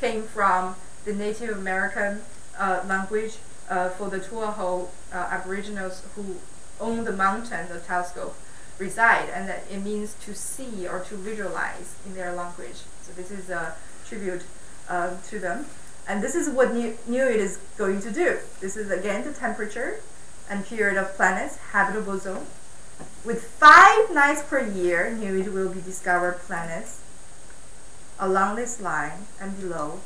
came from the Native American uh, language uh, for the Tuahoe uh, Aboriginals who own the mountain the telescope reside, and that it means to see or to visualize in their language. So this is a tribute uh, to them. And this is what NEID is going to do. This is again the temperature and period of planets, habitable zone. With five nights per year, NEID will be discovered planets along this line and below.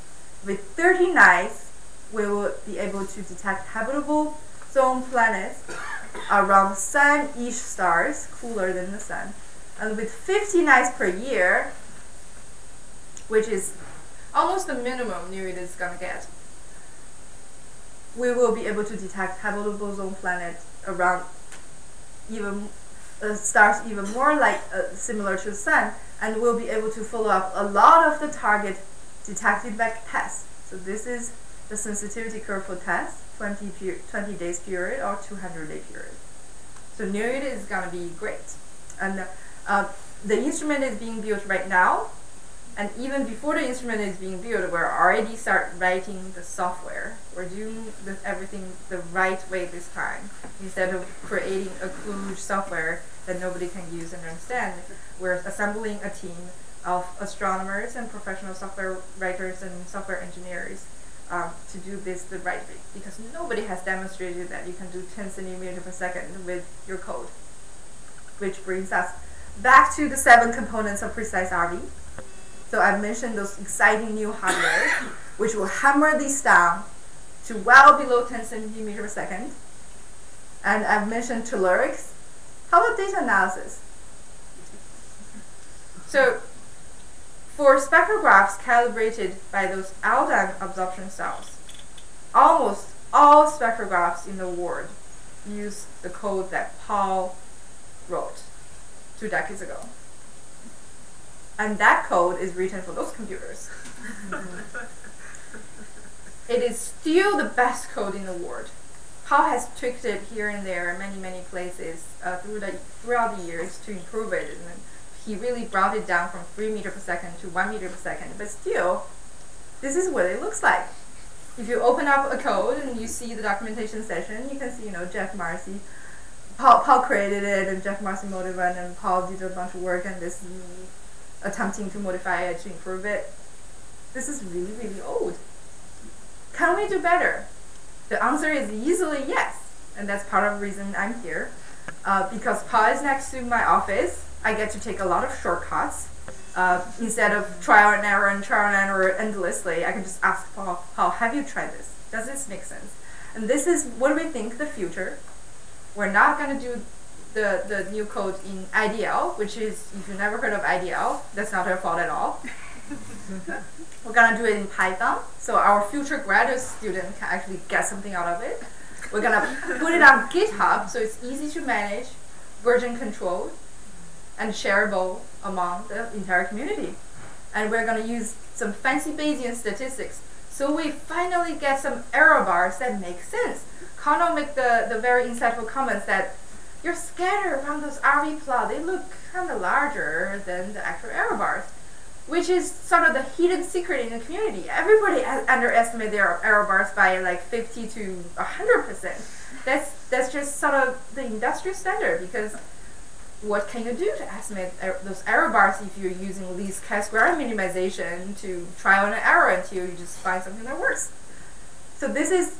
With 30 nights, we will be able to detect habitable zone planets around sun-ish stars, cooler than the sun. And with 50 nights per year, which is almost the minimum NEID is to get, we will be able to detect habitable zone planets around even uh, stars even more like uh, similar to the sun, and we'll be able to follow up a lot of the target detected by TESS. So this is the sensitivity curve for TESS, 20, 20 days period or 200 day period. So NEID is going to be great. And uh, the instrument is being built right now, and even before the instrument is being built, we're already start writing the software. We're doing this, everything the right way this time. Instead of creating a kludge software that nobody can use and understand, we're assembling a team of astronomers and professional software writers and software engineers um, to do this the right way. Because nobody has demonstrated that you can do 10 centimeters per second with your code. Which brings us back to the seven components of Precise RV. So I've mentioned those exciting new hardware, which will hammer these down to well below 10 centimeters per second. And I've mentioned tellurics. How about data analysis? So for spectrographs calibrated by those iodine absorption cells, almost all spectrographs in the world use the code that Paul wrote two decades ago. And that code is written for those computers. it is still the best code in the world. Paul has tweaked it here and there in many, many places uh, through the, throughout the years to improve it. And he really brought it down from 3 meter per second to 1 meter per second. But still, this is what it looks like. If you open up a code and you see the documentation session, you can see, you know, Geoff Marcy. Paul, Paul created it, and Geoff Marcy motivated it, and Paul did a bunch of work, and this attempting to modify it to improve it. This is really, really old. Can we do better? The answer is easily yes. And that's part of the reason I'm here. Uh, because Paul is next to my office, I get to take a lot of shortcuts Uh, instead of trial and error and trial and error endlessly, I can just ask Paul, Paul, have you tried this? Does this make sense? And this is what we think the future. We're not going to do the, the new code in IDL, which is, if you've never heard of IDL, that's not your fault at all. We're gonna do it in Python, so our future graduate student can actually get something out of it. We're gonna put it on GitHub, so it's easy to manage, version controlled, and shareable among the entire community. And we're gonna use some fancy Bayesian statistics, so we finally get some error bars that make sense. Connell make the, the very insightful comments that your scatter around those RV plot, they look kind of larger than the actual error bars which is sort of the hidden secret in the community. Everybody underestimate their error bars by like 50 to 100%. That's, that's just sort of the industry standard because what can you do to estimate er those error bars if you're using least chi-square minimization to trial and error until you just find something that works. So this is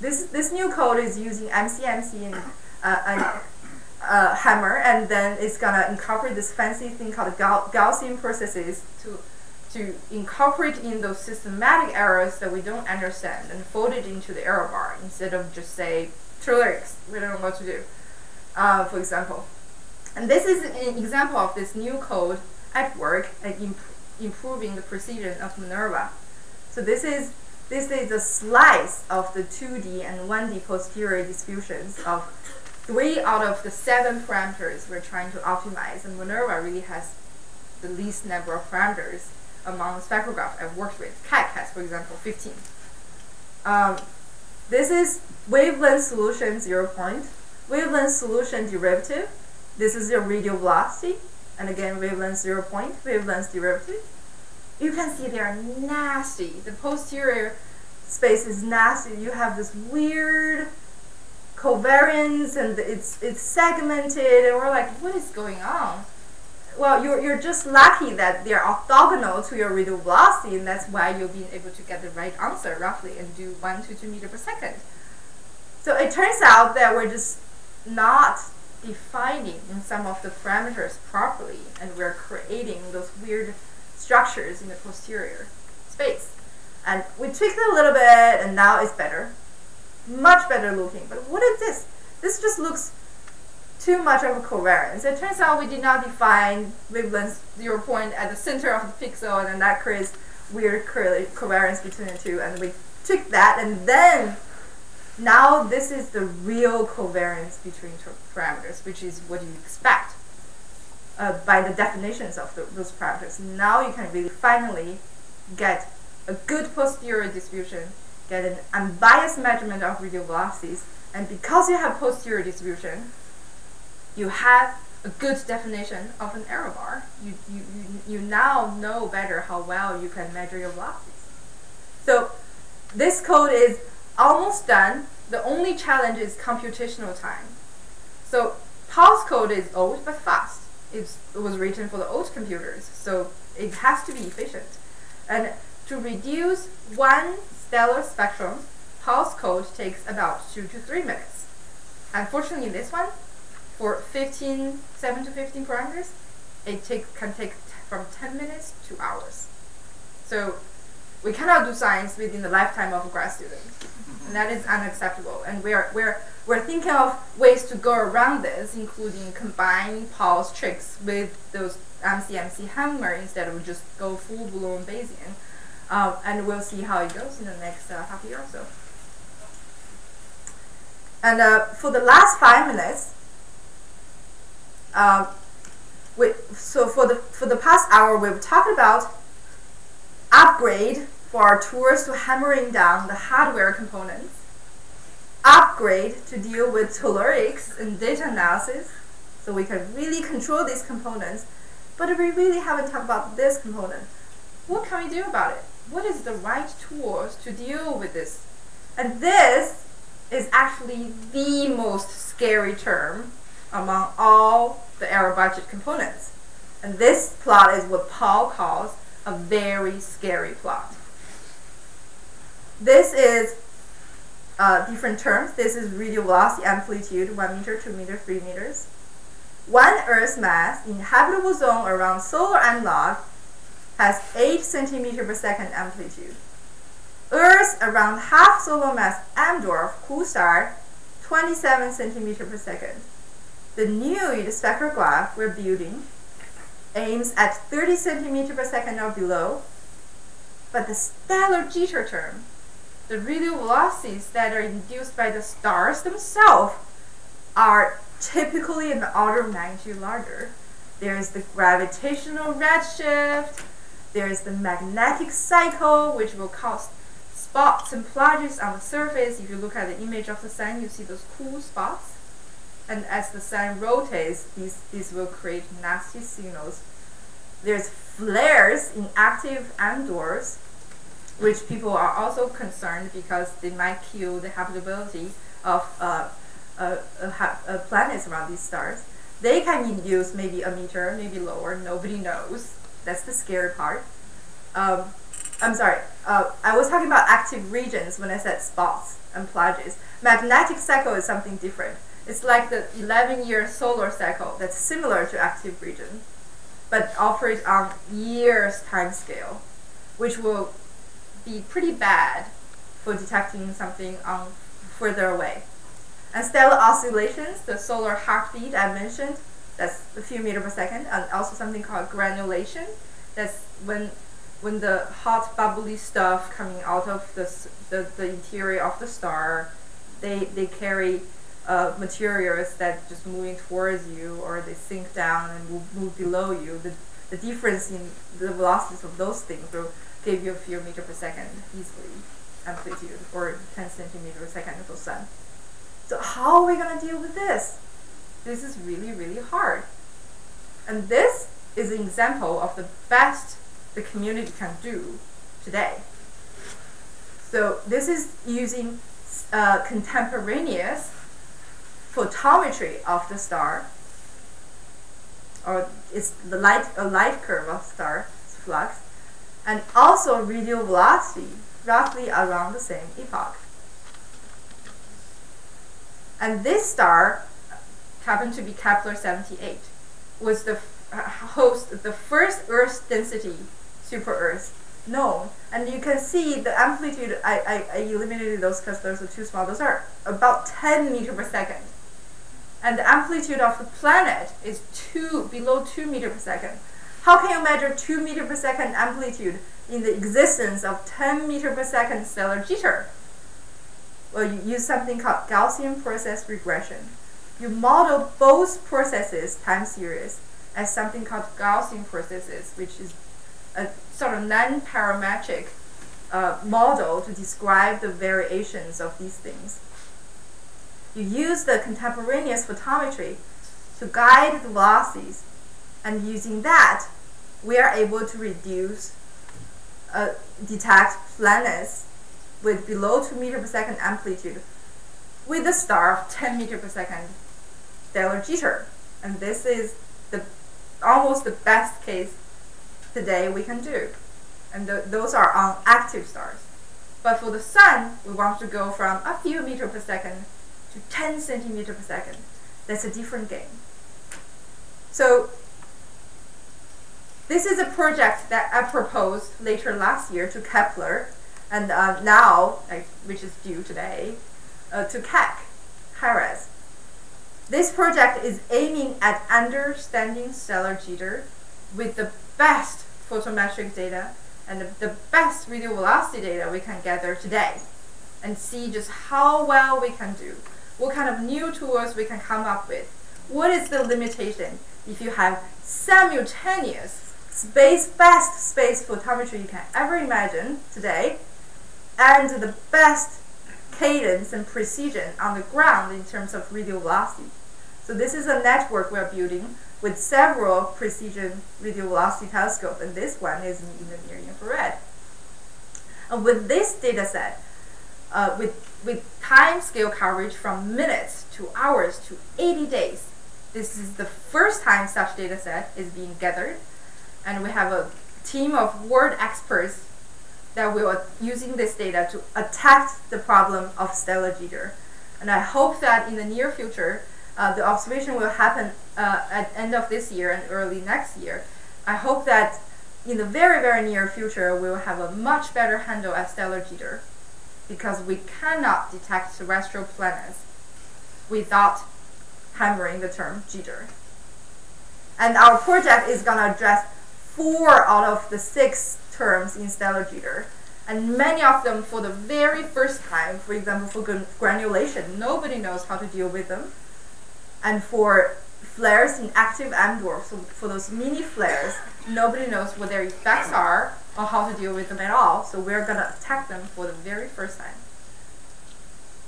this this new code is using MCMC and uh, uh, hammer, and then it's gonna incorporate this fancy thing called Gaussian processes to to incorporate in those systematic errors that we don't understand and fold it into the error bar instead of just say Trilix. We don't know what to do, uh, for example. And this is an example of this new code at work and imp improving the precision of Minerva. So this is this is a slice of the 2D and 1D posterior distributions of three out of the seven parameters we're trying to optimize, and Minerva really has the least number of parameters among the spectrograph I've worked with. Keck has, for example, 15. Um, this is wavelength solution zero point, wavelength solution derivative. This is your radial velocity, and again, wavelength zero point, wavelength derivative. You can see they are nasty. The posterior space is nasty. You have this weird covariance and it's it's segmented and we're like what is going on well you're, you're just lucky that they're orthogonal to your radial velocity and that's why you'll be able to get the right answer roughly and do 1 to 2 meter per second so it turns out that we're just not defining some of the parameters properly and we're creating those weird structures in the posterior space and we tweaked it a little bit and now it's better much better looking. But what is this? This just looks too much of a covariance. It turns out we did not define wavelength zero point at the center of the pixel, and then that creates weird covariance between the two. And we took that, and then now this is the real covariance between parameters, which is what you expect uh, by the definitions of the, those parameters. Now you can really finally get a good posterior distribution get an unbiased measurement of radial velocities, and because you have posterior distribution, you have a good definition of an error bar. You, you, you, you now know better how well you can measure your velocities. So this code is almost done. The only challenge is computational time. So Paul's code is old but fast. It's, it was written for the old computers, so it has to be efficient. And to reduce one stellar spectrum, Paul's code takes about 2 to 3 minutes. Unfortunately, in this one, for 15, 7 to 15 parameters, it take, can take from 10 minutes to hours. So we cannot do science within the lifetime of a grad student. And that is unacceptable. And we're, we're, we're thinking of ways to go around this, including combining Paul's tricks with those MCMC hammer instead of just go full-blown Bayesian. Um, and we'll see how it goes in the next uh, half year or so. And uh, for the last five minutes, um, we, so for the for the past hour, we've talked about upgrade for our tools to hammering down the hardware components, upgrade to deal with tellurics and data analysis, so we can really control these components. But we really haven't talked about this component. What can we do about it? what is the right tools to deal with this? And this is actually the most scary term among all the error budget components. And this plot is what Paul calls a very scary plot. This is uh, different terms. This is radial velocity amplitude, 1 meter, 2 meter, 3 meters. one Earth mass in habitable zone around solar analog has 8 centimeter per second amplitude. Earth around half solar mass M dwarf cool star 27 centimeter per second. The new spectrograph we're building aims at 30 centimeter per second or below, but the stellar jitter term, the radial velocities that are induced by the stars themselves, are typically an order of magnitude larger. There is the gravitational redshift, there is the magnetic cycle, which will cause spots and plages on the surface. If you look at the image of the sun, you see those cool spots. And as the sun rotates, these, these will create nasty signals. There's flares in active dwarfs, which people are also concerned because they might kill the habitability of uh, uh, uh, planets around these stars. They can induce maybe a meter, maybe lower, nobody knows. That's the scary part. Um, I'm sorry, uh, I was talking about active regions when I said spots and plages. Magnetic cycle is something different. It's like the 11-year solar cycle that's similar to active region, but operates on years time scale, which will be pretty bad for detecting something on further away. And stellar oscillations, the solar heartbeat I mentioned, that's a few meter per second, and also something called granulation. That's when when the hot bubbly stuff coming out of the, the, the interior of the star, they, they carry uh, materials that just moving towards you or they sink down and move, move below you. The, the difference in the velocities of those things will give you a few meter per second easily amplitude or 10 centimeter per second for sun. So how are we going to deal with this? This is really, really hard. And this is an example of the best the community can do today. So this is using uh, contemporaneous photometry of the star, or it's the light a light curve of star flux, and also radial velocity roughly around the same epoch. And this star happened to be Kepler 78, was the uh, host the first Earth density super Earth known. And you can see the amplitude, I, I, I eliminated those because those are too small. Those are about 10 meter per second. And the amplitude of the planet is two below 2 meter per second. How can you measure 2 meter per second amplitude in the existence of 10 meter per second stellar jitter? well, you use something called Gaussian process regression. You model both processes time series as something called Gaussian processes, which is a sort of non-parametric uh, model to describe the variations of these things. You use the contemporaneous photometry to guide the velocities, and using that, we are able to reduce, uh, detect planets with below 2 meter per second amplitude with a star of 10 meter per second stellar jitter. And this is the almost the best case today we can do. And th those are on active stars. But for the sun, we want to go from a few meter per second to 10 centimeter per second. That's a different game. So this is a project that I proposed later last year to Kepler and uh, now, which is due today, uh, to Keck, HIRES. This project is aiming at understanding stellar jitter with the best photometric data and the, best radial velocity data we can gather today and see just how well we can do, what kind of new tools we can come up with. What is the limitation if you have simultaneous space best space photometry you can ever imagine today and the best cadence and precision on the ground in terms of radial velocity. So this is a network we're building with several precision radial velocity telescopes, and this one is in the near infrared. And with this data set, uh, with, with time scale coverage from minutes to hours to 80 days, this is the first time such data set is being gathered, and we have a team of world experts that we are using this data to attack the problem of stellar jitter. And I hope that in the near future, Uh, the observation will happen uh, at end of this year and early next year. I hope that in the very, very near future, we will have a much better handle at stellar jitter because we cannot detect terrestrial planets without hammering the term jitter. And our project is going to address four out of the six terms in stellar jitter. And many of them for the very first time, for example, for granulation, nobody knows how to deal with them. And for flares in active M dwarf, so for those mini flares, nobody knows what their effects are or how to deal with them at all. So we're going to attack them for the very first time.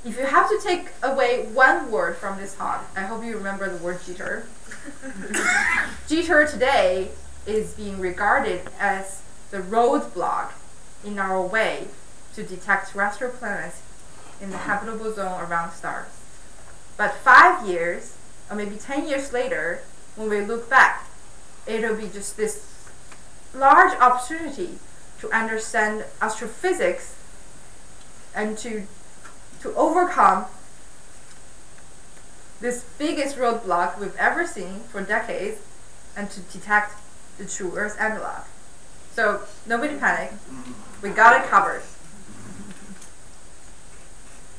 If you have to take away one word from this talk, I hope you remember the word jitter. jitter today is being regarded as the roadblock in our way to detect terrestrial planets in the habitable zone around stars. But five years, or maybe 10 years later, when we look back, it'll be just this large opportunity to understand astrophysics and to to overcome this biggest roadblock we've ever seen for decades and to detect the true Earth analog. So nobody panic. We got it covered.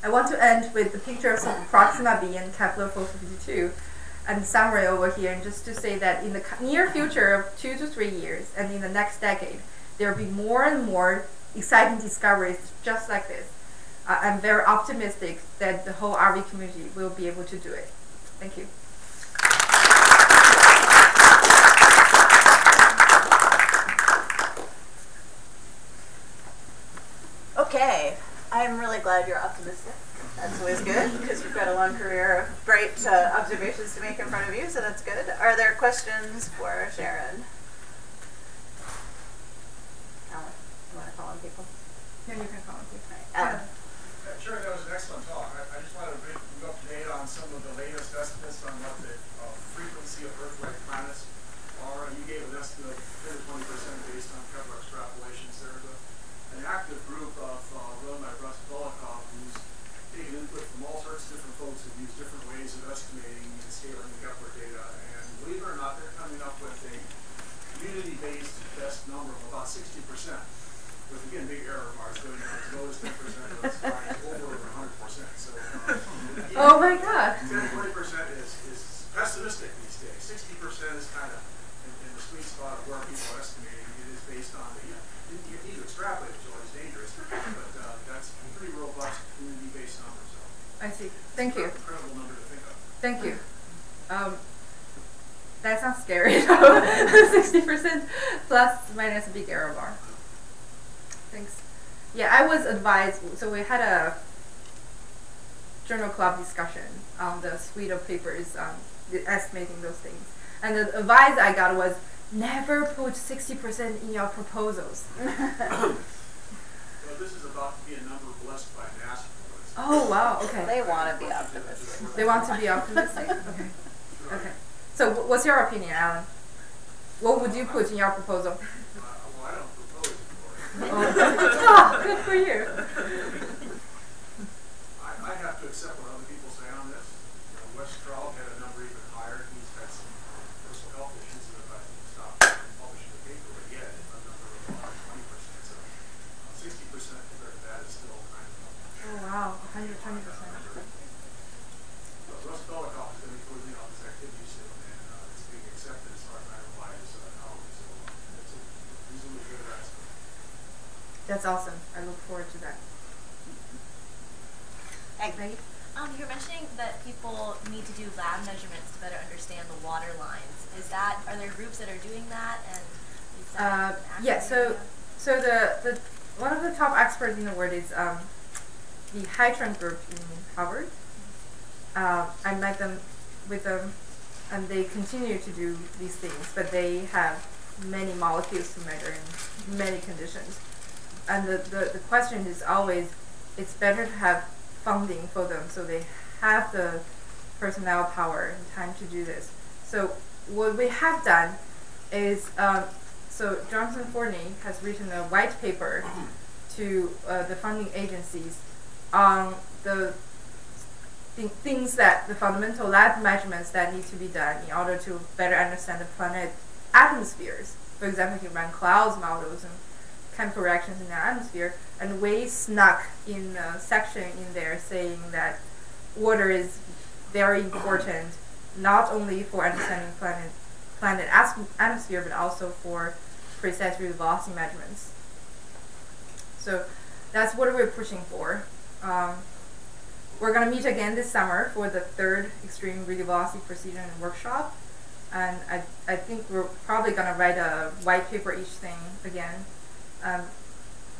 I want to end with the picture of Proxima b and Kepler 452 and summary over here and just to say that in the near future of two to three years and in the next decade, there will be more and more exciting discoveries just like this uh, I'm very optimistic that the whole RV community will be able to do it. Thank you. Okay, I'm really glad you're optimistic. That's always good because you've got a long career of bright uh, observations to make in front of you, so that's good. Are there questions for Sharon? Alan, you want to call on people? Yeah, you can call on people. Alan. Sure, that was an excellent talk. I, I just wanted to bring you up to date on some of the latest estimates on what the uh, frequency of Earth-like planets are. And you gave an estimate of 10 to 20 percent based on Kepler extrapolations. There's a, an active group of uh, run by Russ Belikov who's taken input from all sorts of different folks who've used different ways of estimating and scaling the Kepler data. And believe it or not, they're coming up with a community-based best number of about 60 percent with again big error bars going down as low as 10 percent, as high as over 100 percent. So, uh, oh my God. 10 20 percent is, is pessimistic these days. 60 percent is kind of in, in, the sweet spot of where people are estimating. It is based on the, you, know, you need to extrapolate, which is always dangerous, but uh, that's a pretty robust community-based number. So I see. Thank you. Incredible number to think of. Thank you. Um, that sounds scary. 60% plus minus a big error bar. Thanks. Yeah, I was advised, so we had a journal club discussion on the suite of papers um, estimating those things. And the advice I got was never put 60% in your proposals. well, this is about to be a number blessed by NASA. Oh, wow, okay. They want to be optimistic. They want to be optimistic? Okay. Okay. So, what's your opinion, Alan? What would you put in your proposal? oh, good for you. I, I have to accept what other people say on this. You know, Wes Traub had a number even higher. He's had some personal health issues that have, I think, stopped publishing the paper, but he had a number of 120%. So uh, 60% compared to that is still kind of Oh, wow, 120%. But Russ Belikov is going to be closing out this activity soon, and uh, it's being accepted as far as I know by his uh, colleagues. So uh, it's a reasonably good estimate. That's awesome. I look forward to that. Hey. Um, you're mentioning that people need to do lab measurements to better understand the water lines. Is that are there groups that are doing that? And is that uh, yeah. So, so the the one of the top experts in the world is um, the HITRAN group in Harvard. Uh, I met them with them, and they continue to do these things, but they have many molecules to measure in many conditions and the, the, the question is always, it's better to have funding for them so they have the personnel power and time to do this. So what we have done is, um, so Jonathan Fortney has written a white paper to uh, the funding agencies on the th- things that the fundamental lab measurements that need to be done in order to better understand the planet atmospheres. For example, you can run clouds models and chemical reactions in the atmosphere, and we snuck in a section in there saying that water is very important, not only for understanding planet planet atmosphere, but also for precise velocity measurements. So that's what we're pushing for. Um, we're going to meet again this summer for the third Extreme Radial Velocity Precision workshop. And I, I think we're probably going to write a white paper each thing again. Um,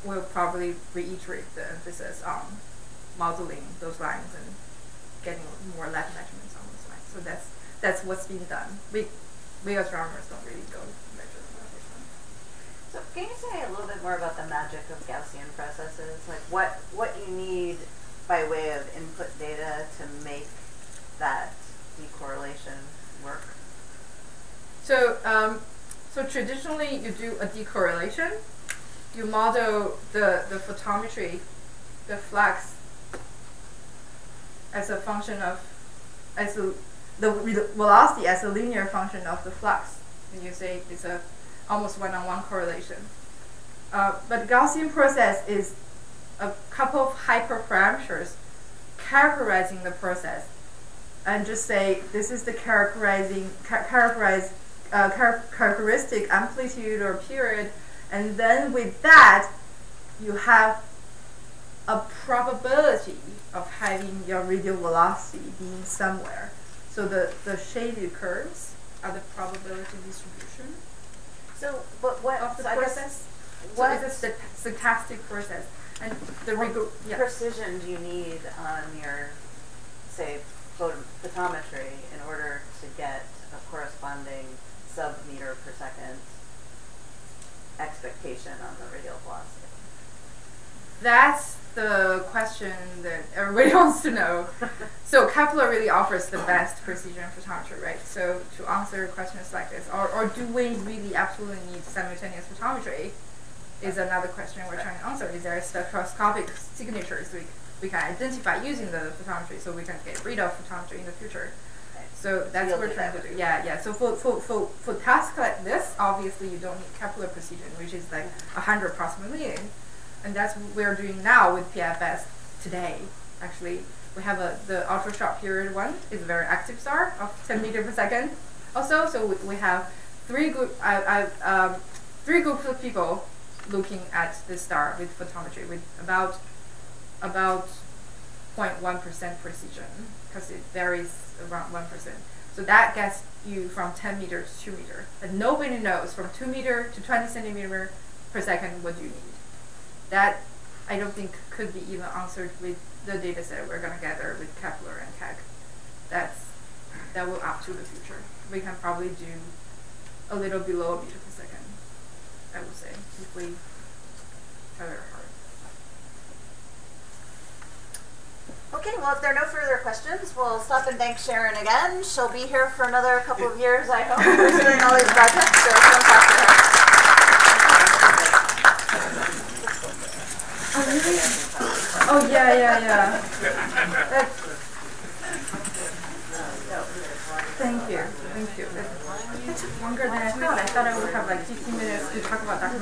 we'll probably reiterate the emphasis on modeling those lines and getting more lab measurements on those lines. So that's that's what's being done. We we astronomers don't really go. So can you say a little bit more about the magic of Gaussian processes? Like what what you need by way of input data to make that decorrelation work? So, um, so traditionally you do a decorrelation. You model the, the photometry, the flux, as a function of, as a, the velocity as a linear function of the flux. And you say it's a almost one-on-one correlation. Uh, but Gaussian process is a couple of hyperparameters characterizing the process and just say this is the characterizing cha- characterize uh, char- characteristic amplitude or period, and then with that you have a probability of having your radial velocity being somewhere. So the, the shaded curves are the probability distribution So but what of the so process. what So it's a stochastic process, and the what. Yeah. precision do you need on your say photometry in order to get a corresponding sub meter per second expectation on the radial velocity? That's the question that everybody wants to know. so Kepler really offers the best precision photometry, right? So to answer questions like this, or, or do we really absolutely need simultaneous photometry? Is another question we're trying to answer. Is there spectroscopic signatures we, we can identify using the photometry so we can get rid of photometry in the future? So that's what we're trying to do. Yeah, yeah. So for, for, for, for tasks like this, obviously you don't need Kepler precision, which is like 100 parts per million. And that's what we're doing now with PFS today. Actually, we have a the ultra short period one is a very active star of 10 meter per second. Also, so we, we have three group I, I, um, three groups of people looking at this star with photometry with about about 0.1 percent precision because it varies around one percent. So that gets you from 10 meter to 2 meter. And nobody knows from 2 meter to 20 centimeter per second what you need that I don't think could be even answered with the data set we're gonna gather with Kepler and Keck. That's that will up to the future. We can probably do a little below a meter per second, I would say, if we try very hard. Okay, well, if there are no further questions, we'll stop and thank Sharon again. She'll be here for another couple of years, I hope, pursuing all these projects. So come talk to her. Oh really? Oh yeah, yeah, yeah. That's, thank you, thank you. That, that took longer than I thought. I thought I would have like 15 minutes to talk about documentary.